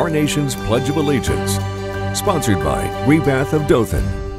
our nation's Pledge of Allegiance. Sponsored by Rebath of Dothan.